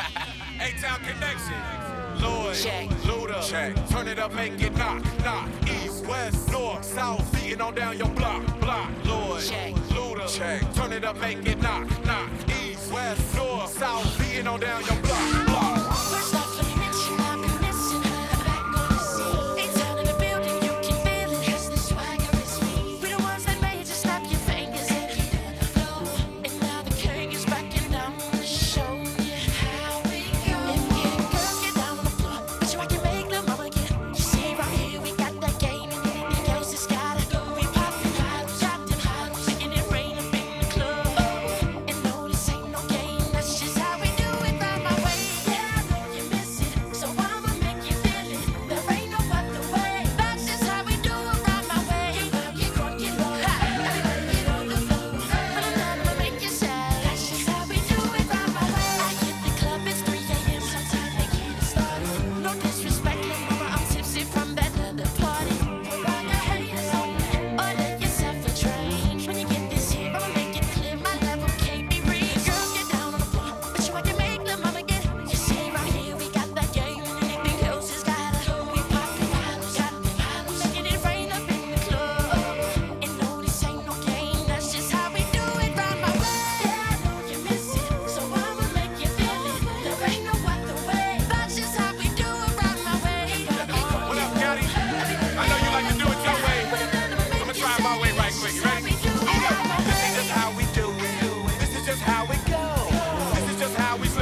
A-Town Connection. Lloyd, Check. Luda, Check. turn it up, make it knock, knock. East, west, north, south, beating on down your block, block. Lloyd, Check. Luda, Check. turn it up, make it knock, knock. East, west, north, south, beating on down your block.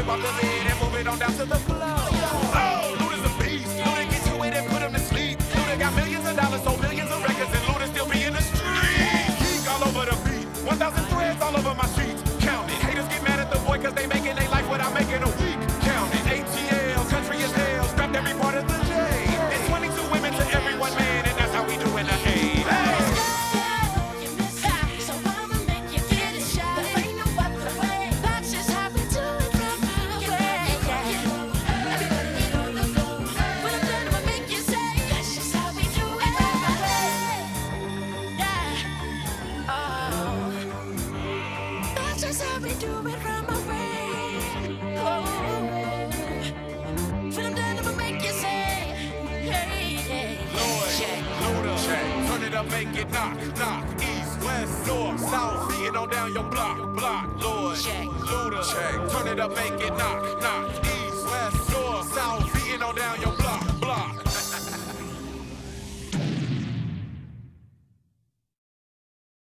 off the bed and move it on down to the floor. Oh, Luda's a beast. Luda gets you in and put him to sleep. Luda got millions of dollars, sold millions of records, and Luda still be in the street. Geek all over the beat. 1,000 threads all over my sheets. make it knock, knock. East, west, north, south, see it on down your block, block. Lloyd, Check. Luda, Check. turn it up, make it knock, knock.